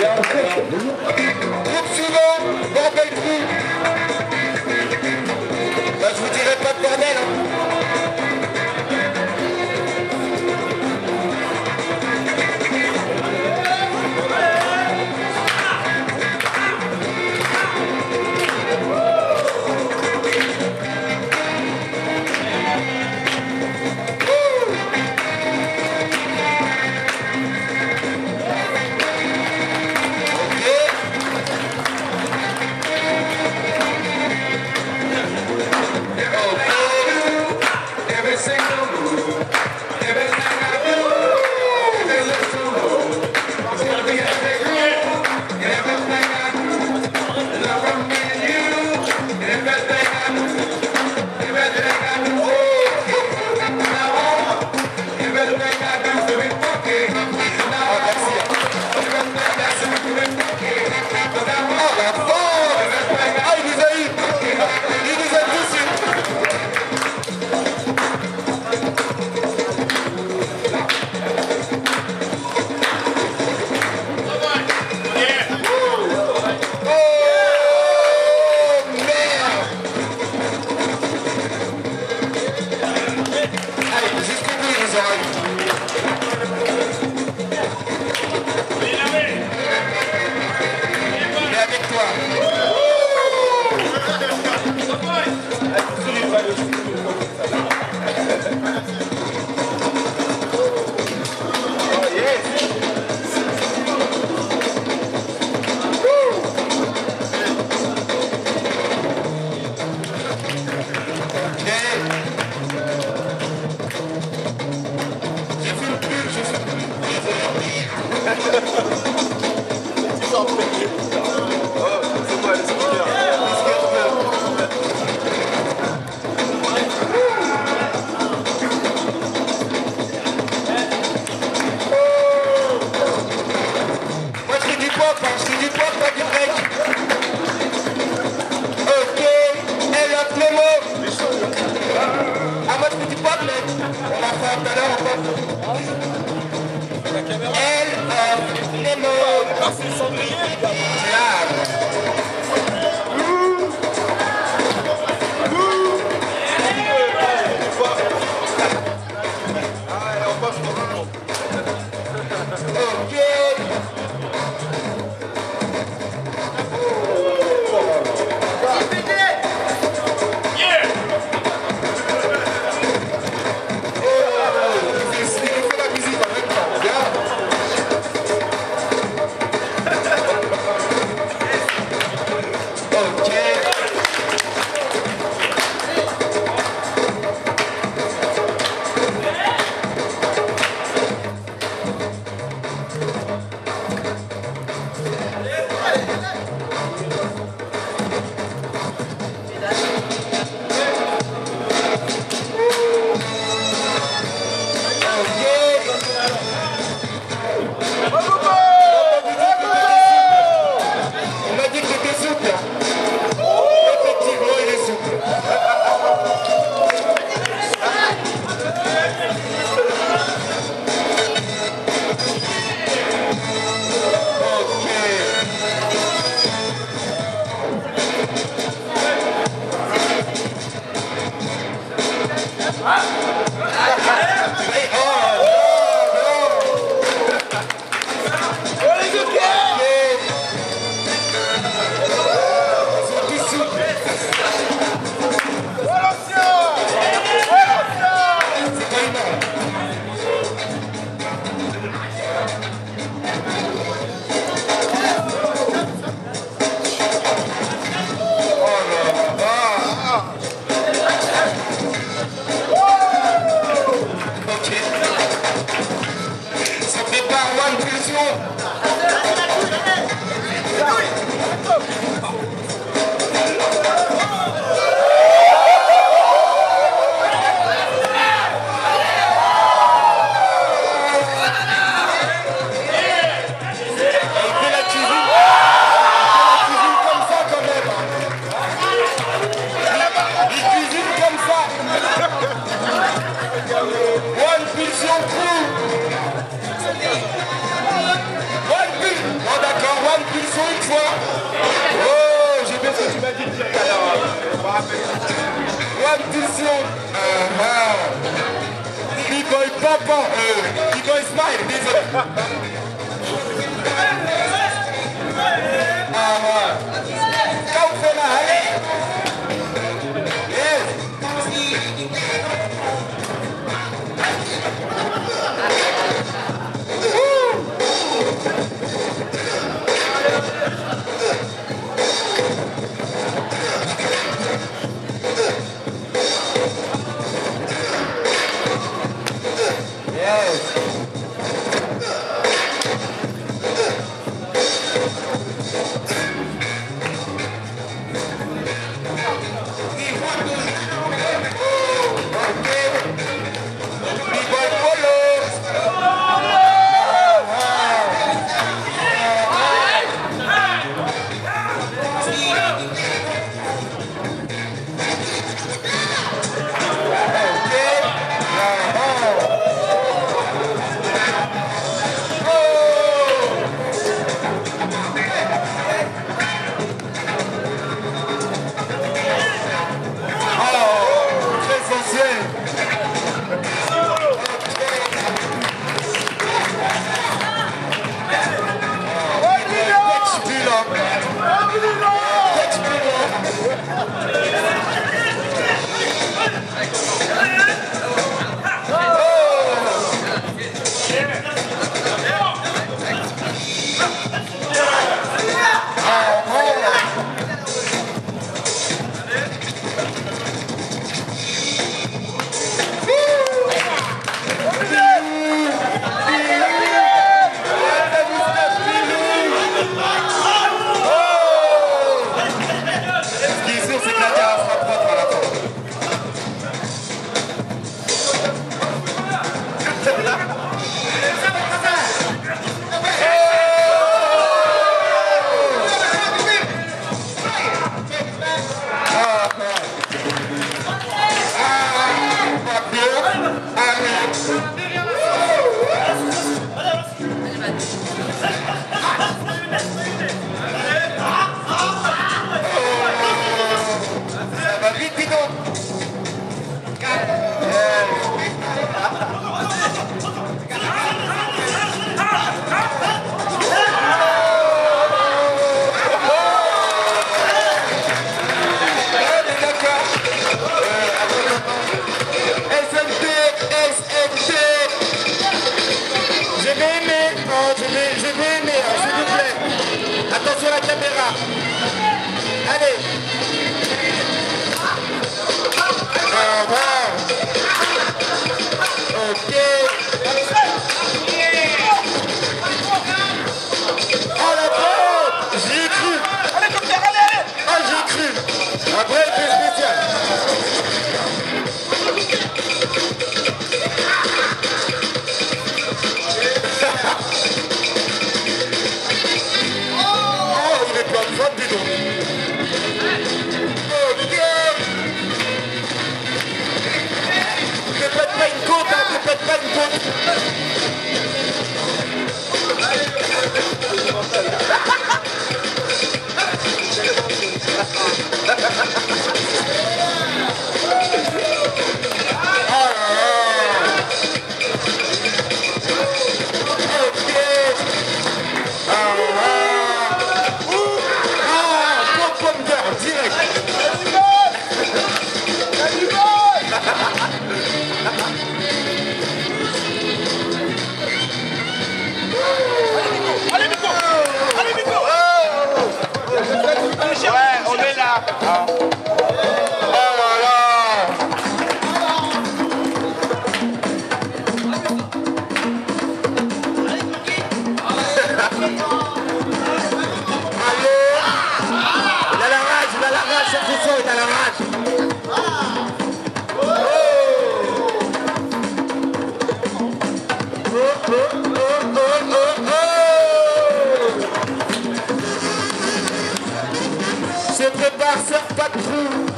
Yeah, I'm 생각하고 Пошли, пошли, пошли, sonríe. Yes, Repetition. Uh-huh. B-boy Papa. Uh, boy Smile. C'est prépare sa patrouille.